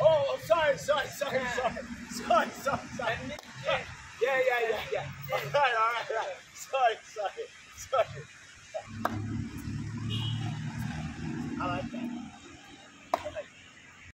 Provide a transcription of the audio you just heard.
Oh, sorry, sorry, sorry, sorry, sorry, sorry, sorry. Yeah, yeah, yeah, yeah. All right, all right, all right. Sorry, sorry, sorry. I like that.